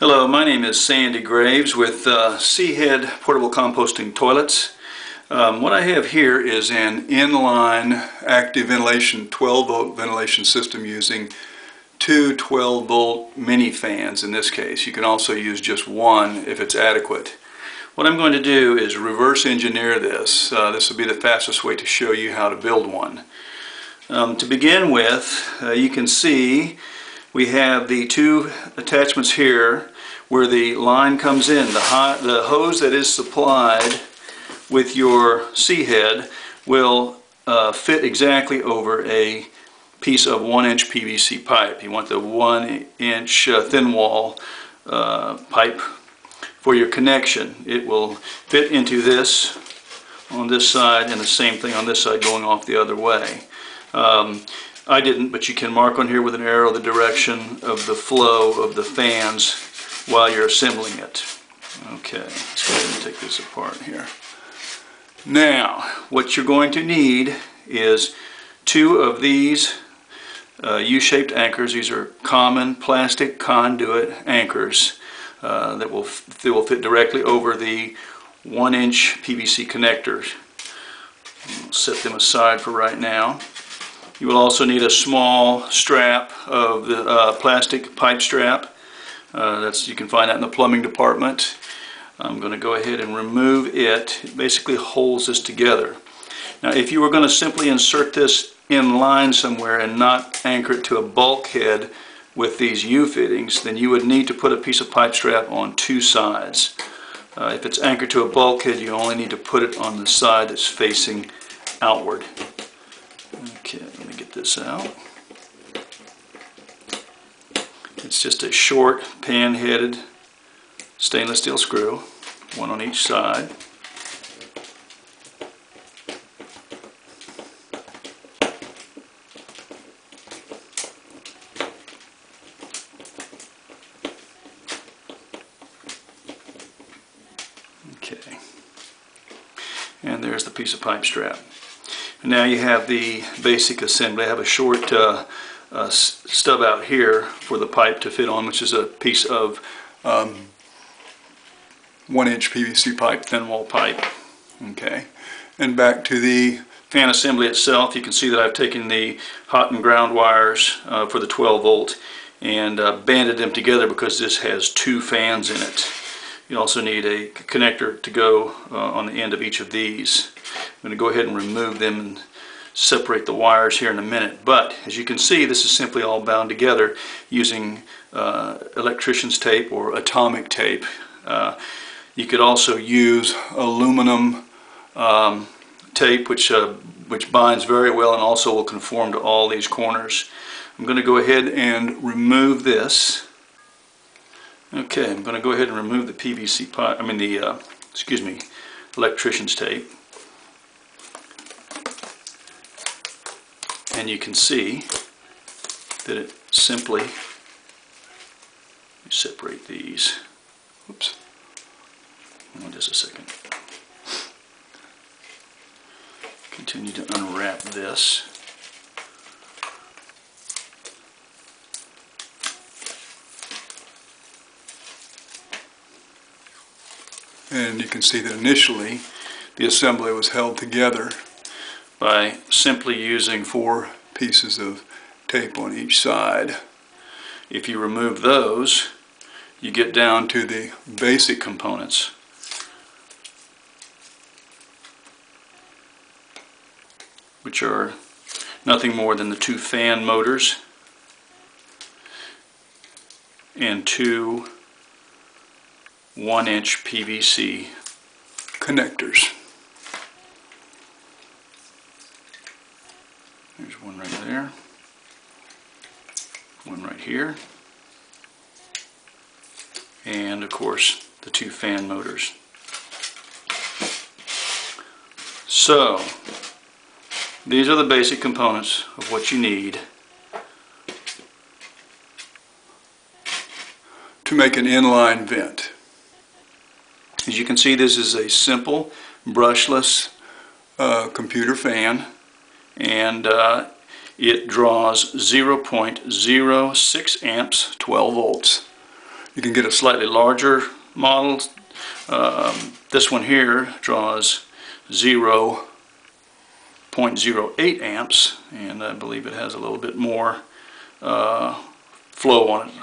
Hello, my name is Sandy Graves with uh, C-Head Portable Composting Toilets. Um, what I have here is an inline active ventilation 12 volt ventilation system using two 12 volt mini fans in this case. You can also use just one if it's adequate. What I'm going to do is reverse engineer this. Uh, this will be the fastest way to show you how to build one. Um, to begin with, uh, you can see we have the two attachments here where the line comes in. The, the hose that is supplied with your C-Head will uh, fit exactly over a piece of one inch PVC pipe. You want the one inch uh, thin wall uh, pipe for your connection. It will fit into this on this side and the same thing on this side going off the other way. Um, I didn't, but you can mark on here with an arrow the direction of the flow of the fans while you're assembling it. Okay, let's go ahead and take this apart here. Now, what you're going to need is two of these uh, U-shaped anchors. These are common plastic conduit anchors uh, that will, that will fit directly over the one inch PVC connectors. I'll set them aside for right now. You will also need a small strap of the uh, plastic pipe strap. Uh, that's You can find that in the plumbing department. I'm going to go ahead and remove it. It basically holds this together. Now if you were going to simply insert this in line somewhere and not anchor it to a bulkhead with these U-fittings, then you would need to put a piece of pipe strap on two sides. Uh, if it's anchored to a bulkhead, you only need to put it on the side that's facing outward. Okay, let me get this out. It's just a short pan-headed stainless steel screw, one on each side. Okay. And there's the piece of pipe strap. Now you have the basic assembly. I have a short uh, uh, stub out here for the pipe to fit on, which is a piece of um, one inch PVC pipe, thin wall pipe. Okay. And back to the fan assembly itself, you can see that I've taken the hot and ground wires uh, for the 12 volt and uh, banded them together because this has two fans in it. You also need a connector to go uh, on the end of each of these. I'm going to go ahead and remove them and separate the wires here in a minute. But as you can see, this is simply all bound together using uh, electrician's tape or atomic tape. Uh, you could also use aluminum um, tape, which uh, which binds very well and also will conform to all these corners. I'm going to go ahead and remove this. Okay, I'm going to go ahead and remove the PVC pipe, I mean the, uh, excuse me, electrician's tape. And you can see that it simply, separate these, oops, hold on just a second. Continue to unwrap this. And you can see that initially the assembly was held together by simply using four pieces of tape on each side. If you remove those, you get down to the basic components. which are nothing more than the two fan motors and two one inch PVC connectors. One right there, one right here, and of course the two fan motors. So, these are the basic components of what you need to make an inline vent. As you can see, this is a simple brushless uh, computer fan and uh, it draws 0.06 amps, 12 volts. You can get a slightly larger model. Um, This one here draws 0.08 amps, and I believe it has a little bit more uh, flow on it,